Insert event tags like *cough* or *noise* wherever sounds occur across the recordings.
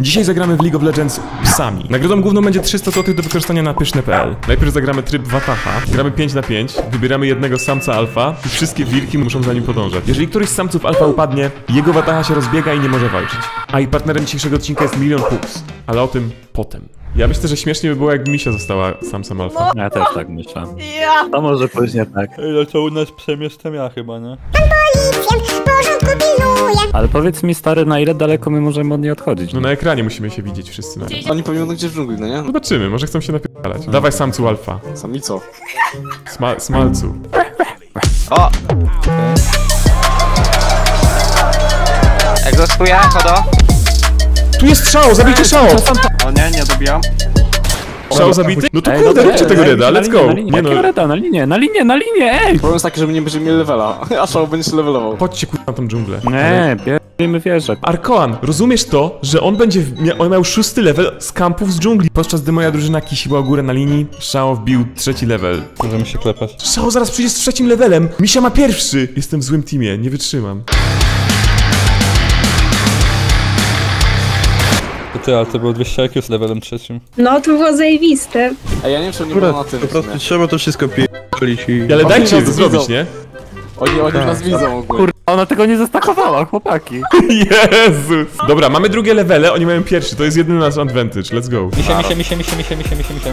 Dzisiaj zagramy w League of Legends psami. Nagrodą główną będzie 300 zł do wykorzystania na pyszne.pl. Najpierw zagramy tryb Wataha. Gramy 5 na 5. Wybieramy jednego samca alfa i wszystkie wilki muszą za nim podążać. Jeżeli któryś z samców alfa upadnie, jego Wataha się rozbiega i nie może walczyć. A i partnerem dzisiejszego odcinka jest Milion Pups. Ale o tym potem. Ja myślę, że śmiesznie by było, jakby Misia została samcem alfa. Ja też tak myślę. Ja! A może później tak. Ej, no to u nas psem jestem ja chyba, nie? Ale powiedz mi stary, na ile daleko my możemy od niej odchodzić? No na ekranie musimy się widzieć wszyscy na Oni pewnie będą gdzieś w dżungli, no nie? Zobaczymy, może chcą się napierdalać. Dawaj samcu alfa. Sami co? Sma smalcu. O! Egzoskuję, kodo? Tu jest szał, zabijcie szał! O nie, nie dobijam. Szał zabity? No to kurde, dobra, róbcie tego reda, let's go. Nie no, reda? Na linię, na linię, na linię, ej! Problem jest taki, że my nie będziemy mieli levela, a Szał będzie się levelował. chodźcie kurwa na tą dżunglę. Nie, bierzemy wieżę. Arkoan, rozumiesz to, że on będzie, mia on miał szósty level z kampów z dżungli, podczas gdy moja drużyna kisiła górę na linii, Szao wbił trzeci level. Możemy się klepać. Szao zaraz przyjdzie z trzecim levelem, Misia ma pierwszy! Jestem w złym teamie, nie wytrzymam. Ty, ale to było 200 IQ z levelem trzecim. No, to było zajebiste. A ja nie wiem, czy oni będą na tym. Po prostu trzeba to wszystko pierdolić i... Ale dajcie to zrobić, nie? Oni, oni nas widzą ogólnie. Kurwa, ona tego nie zastakowała, chłopaki. *laughs* Jezus! Dobra, mamy drugie levele, oni mają pierwszy, to jest jedyny nasz advantage, let's go. Misia, misia, misia, misia, misia, misia, misia, misia,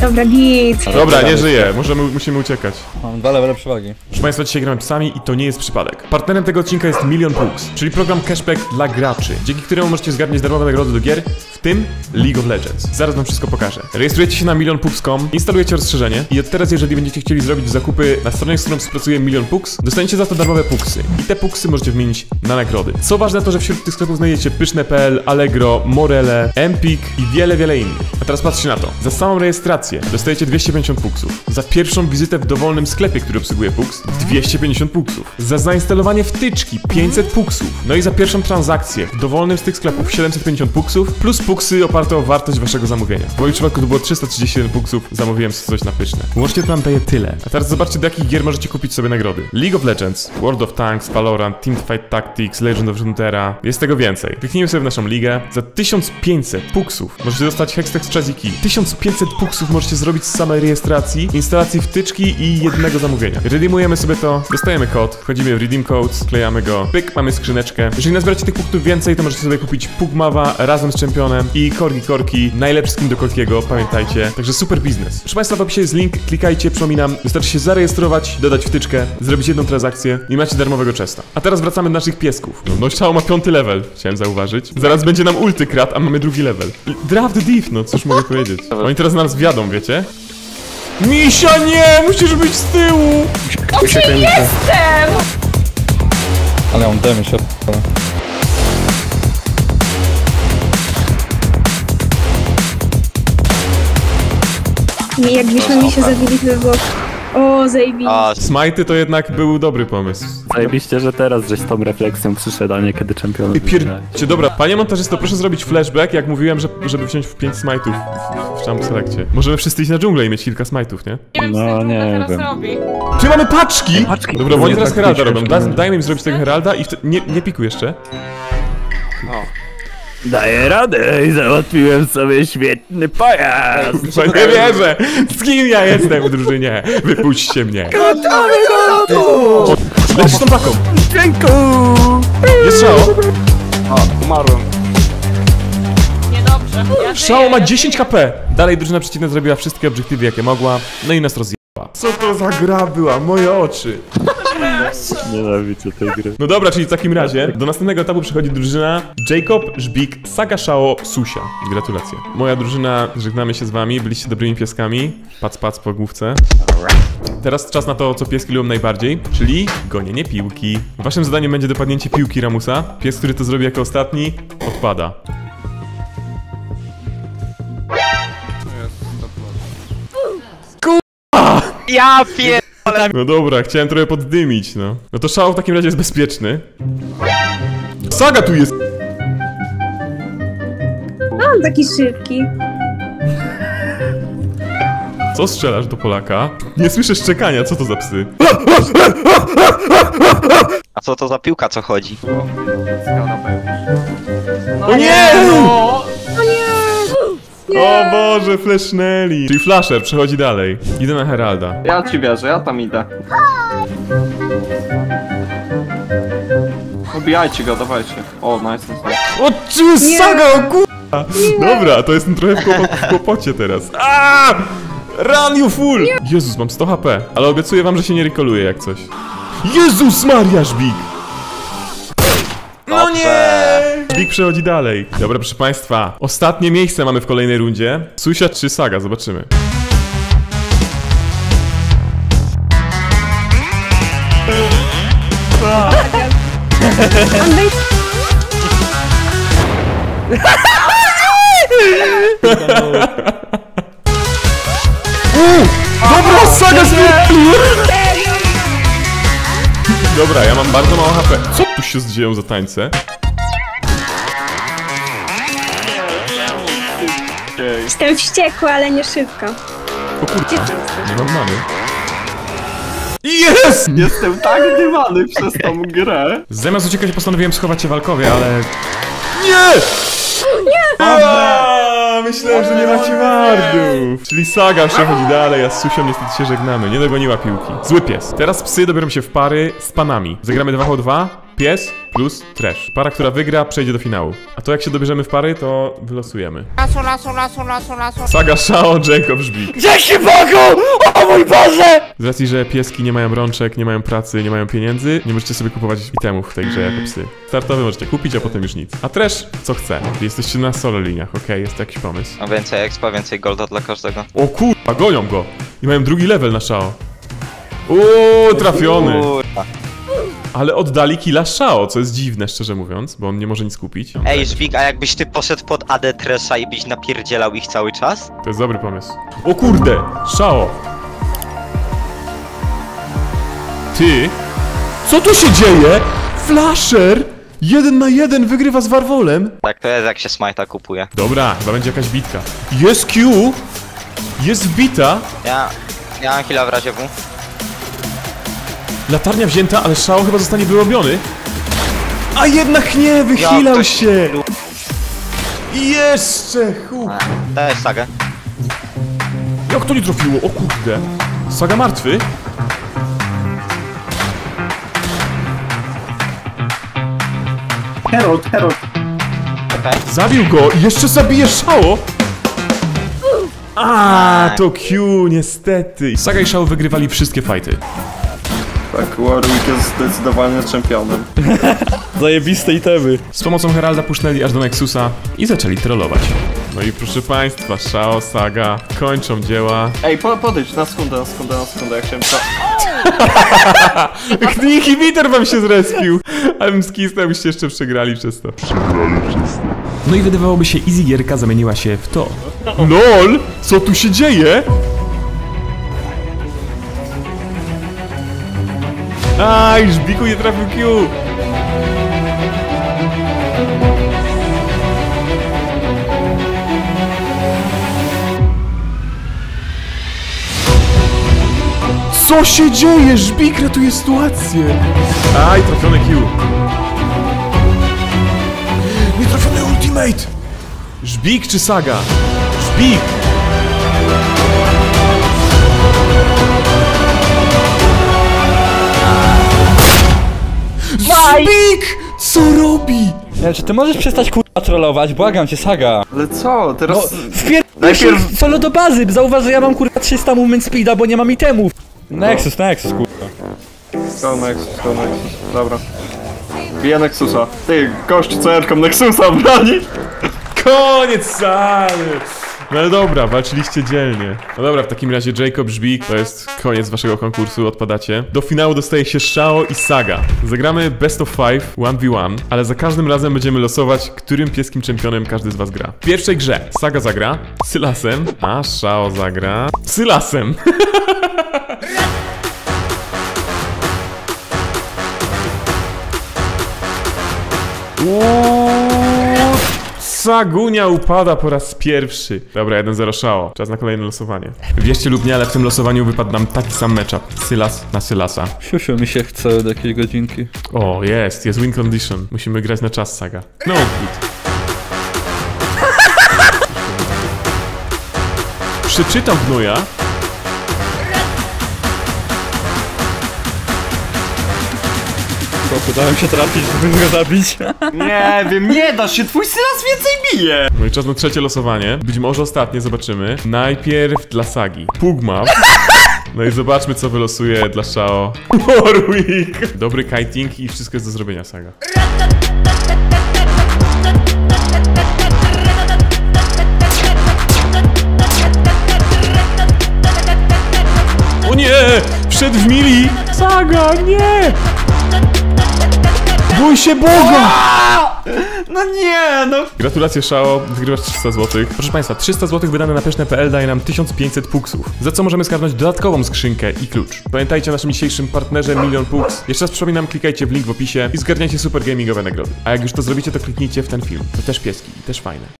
Dobra, git. Dobra, nie żyje, możemy, musimy uciekać. Mam dwa levele przewagi. Proszę Państwa, dzisiaj gramy psami i to nie jest przypadek. Partnerem tego odcinka jest Million Pools, czyli program cashback dla graczy, dzięki któremu możecie zgarniać darmowe nagrody do gier, w tym League of Legends. Zaraz Wam wszystko pokażę. Rejestrujecie się na millionpooks.com, instalujecie rozszerzenie i od teraz, jeżeli będziecie chcieli zrobić zakupy na stronie, z którą współpracuje Million Pooks, dostaniecie za to darmowe puksy. I te puksy możecie wymienić na nagrody. Co ważne to, że wśród tych sklepów znajdziecie pyszne.pl, Allegro, Morele, Empik i wiele, wiele innych. A teraz patrzcie na to. Za samą rejestrację dostajecie 250 puksów. Za pierwszą wizytę w dowolnym sklepie, który obsługuje puks, 250 puksów. Za zainstalowanie wtyczki 500 puksów. No i za pierwszą transakcję w dowolnym z tych sklepów 750 puksów, plus puksy oparte o wartość waszego zamówienia. W moim przypadku to było 337 puksów, zamówiłem coś na pyszne. Łącznie to nam daje tyle. A teraz zobaczcie do jakich gier możecie kupić sobie nagrody. League of Legends, World of Tanks, Valorant, Teamfight Tactics, Legend of Runeterra. Jest tego więcej. Kliknijmy sobie w naszą ligę. Za 1500 puksów możecie dostać Hextech Chazzy Key. 1500 puksów możecie zrobić z samej rejestracji, instalacji wtyczki i jednego zamówienia. Redeemujemy sobie to, dostajemy kod, wchodzimy w Redeem Codes, klejamy go, pyk, mamy skrzyneczkę. Jeżeli nazbieracie tych punktów więcej, to możecie sobie kupić Pugmawa razem z Championem i Korgi Korki, najlepszy skin do Korkiego, pamiętajcie. Także super biznes. Proszę Państwa, w opisie jest link, klikajcie, przypominam, wystarczy się zarejestrować, dodać wtyczkę, zrobić jedną transakcję i macie darmowego chesta. A teraz wracamy do naszych piesków. No, no Xiao ma piąty level, chciałem zauważyć. Zaraz będzie nam ulty krat, a mamy drugi level. Draft div, no cóż mogę powiedzieć. Oni teraz nas wiadą, wiecie? Misia, nie! Musisz być z tyłu! O, się jestem! Ale on demy się Jak byśmy mi się zabili we Włoszech. O, zajebiście. O, Smajty to jednak był dobry pomysł. Zajebiście, że teraz żeś z tą refleksją przyszedł, a nie kiedy czempion. I pierdzie, dobra, panie montażysto, proszę zrobić flashback, jak mówiłem, że, żeby wziąć w 5 smajtów w, w Champ Selectie. Możemy wszyscy iść na dżunglę i mieć kilka smajtów, nie? Nie wiem, No, co nie teraz wiem. robi. Ty mamy paczki! paczki. Dobra, bo oni teraz tak Heralda robią. Da, no. dajmy im zrobić tego Heralda i wtedy... Nie, nie pikuj jeszcze. Daję radę i załatwiłem sobie świetny pojazd. Bo nie wierzę! Z kim ja jestem w drużynie? Wypuśćcie mnie! Gotowy do lotu! Lecisz tą paką! Dźwięku! Jest Szao! A, umarłem. Niedobrze. Ja Szao żyję, ma ja 10 HP! Dalej drużyna przeciwna zrobiła wszystkie obiektywy jakie mogła, no i nas rozjęła. Co to za gra była? Moje oczy! Nienawidzę tej gry. No dobra, czyli w takim razie do następnego etapu przechodzi drużyna Jacob, Żbik, Saga, Szao, Susia. Gratulacje. Moja drużyna, żegnamy się z wami, byliście dobrymi pieskami. Pac, pac po główce. Teraz czas na to, co pieski lubią najbardziej, czyli gonienie piłki. Waszym zadaniem będzie dopadnięcie piłki Ramusa. Pies, który to zrobi jako ostatni, odpada. ja pier... No dobra, chciałem trochę poddymić, no. No to Szao w takim razie jest bezpieczny. Saga tu jest! On taki szybki. Co strzelasz do Polaka? Nie słyszę szczekania, co to za psy? A co to za piłka, co chodzi? O nie! no! O Boże, flashnęli. Czyli Flasher przechodzi dalej. Idę na Heralda. Ja ci wierzę, ja tam idę. Ubijajcie go, dawajcie. O, nice, nice. O, czy saga, o kurwa! Dobra, to jestem trochę w, w kłopocie teraz. Aaaa! Run you fool! Jezus, mam 100 HP, ale obiecuję wam, że się nie rekoluje jak coś. Jezus Maria, Żbik! No nie! Żbik przechodzi dalej. Dobra, proszę państwa, ostatnie miejsce mamy w kolejnej rundzie. Susia czy Saga, zobaczymy. Dobra, Saga zmieniła! Dobra, ja mam bardzo mało HP. Co tu się dzieją za tańce? Jestem wściekła, ale nie szybko. O kurczę, Gdzie ty jesteś? nie mam mamy. Jest! Jestem tak dymany przez tą grę. Zamiast uciekać postanowiłem schować się w alkowie, ale... Nie! Nie! Myślałem, że nie macie wardów. Czyli Saga przechodzi dalej, a z Susią niestety się żegnamy. Nie dogoniła piłki. Zły pies. Teraz psy dobiorą się w pary z panami. Zagramy 2 2 pies plus trash. Para, która wygra, przejdzie do finału. A to jak się dobierzemy w pary, to wylosujemy. Lasu, lasu, lasu, lasu, lasu. Saga, Shao, Jacob, Żbik. Dzięki Bogu! O mój Boże! Z racji, że pieski nie mają rączek, nie mają pracy, nie mają pieniędzy, nie możecie sobie kupować itemów w tej grze jako psy. Startowy możecie kupić, a potem już nic. A trash, co chce. Jesteście na solo liniach, okej, jest to jakiś pomysł. No więcej expa, więcej golda dla każdego. O kurwa, gonią go! I mają drugi level na Shao. Uuu, trafiony! Kurwa. Ale oddali killa Shao, co jest dziwne, szczerze mówiąc, bo on nie może nic kupić. Ej, Żbik, a jakbyś ty poszedł pod AD Tresha i byś napierdzielał ich cały czas? To jest dobry pomysł. O kurde! Shao! Ty? Co tu się dzieje? Flasher! Jeden na jeden wygrywa z Warwolem. Tak to jest, jak się Smite'a kupuje. Dobra, chyba będzie jakaś bitka. Jest Q! Jest wbita! Ja... Ja mam chwilę w razie W. Latarnia wzięta, ale Shao chyba zostanie wyrobiony. A jednak nie, wychylał ktoś- się! I jeszcze! Hu. Dajesz sagę. Jak to nie trafiło? O kurde! Saga martwy? Okej. Zabił go i jeszcze zabije Shao! A, to Q, niestety. Saga i Shao wygrywali wszystkie fighty. Tak, Warwick jest zdecydowanie czempionem. *laughs* Zajebiste itemy. Z pomocą Heralda pusznęli aż do Nexusa i zaczęli trollować. No i proszę państwa, Shao, Saga kończą dzieła. Ej, po, podejdź, na sekundę, na sekundę, na sekundę, ja chciałem to... *laughs* Inhibitor wam się zrespił! Ale bym skisnął, byście jeszcze przegrali przez to. Przegrali przez to. No i wydawałoby się, easy gierka zamieniła się w to. LOL! Co tu się dzieje? Aj, Żbiku nie trafił Q! Co się dzieje? Żbik ratuje sytuację! Aj, trafiony Q. Nie trafiony ultimate! Żbik czy Saga? Żbik! Żbik! Co robi? Nie, czy ty możesz przestać kurwa trollować? Błagam cię, Saga. Ale co, teraz... Wpier... Najpierw- solo do bazy, zauważ, że ja mam kurwa 300 movement speeda, bo nie mam itemów. Nexus, Nexus, kurwa. Go Nexus, go Nexus, dobra. Bije Nexusa. Ty, gość CR-ką Nexusa broni! Koniec sali! No ale dobra, walczyliście dzielnie. No dobra, w takim razie Jacob Żbik, to jest koniec waszego konkursu, odpadacie. Do finału dostaje się Shao i Saga. Zagramy best of 5, 1v1, ale za każdym razem będziemy losować, którym pieskim czempionem każdy z was gra. W pierwszej grze Saga zagra Sylasem, a Shao zagra Sylasem. *laughs* Uuu, Sagunia upada po raz pierwszy. Dobra, 1-0 Szao. Czas na kolejne losowanie. Wierzcie lub nie, ale w tym losowaniu wypadł nam taki sam matchup. Sylas na Sylasa. Siusiu mi się chce do jakiejś godzinki. O, jest, jest win condition. Musimy grać na czas, Saga. No, hit. Przeczytam gnoja. Chłopie, dałem się trafić, żeby go zabić. Nie wiem, nie dasz się, twój sylas więcej bije! No i czas na trzecie losowanie. Być może ostatnie, zobaczymy. Najpierw dla Sagi. Pugma. No i zobaczmy, co wylosuje dla Shao. Warwick. Dobry kiting i wszystko jest do zrobienia, Saga. O nie! Wszedł w mili! Saga, nie! Bój się Boga! No nie, no Gratulacje Shao, wygrywasz 300 zł. Proszę Państwa, 300 zł wydane na pyszne.pl daje nam 1500 puksów, za co możemy skarnąć dodatkową skrzynkę i klucz. Pamiętajcie o naszym dzisiejszym partnerze Milion Puks. Jeszcze raz przypominam, klikajcie w link w opisie i zgarniajcie super gamingowe nagrody. A jak już to zrobicie, to kliknijcie w ten film. To też pieski i też fajne.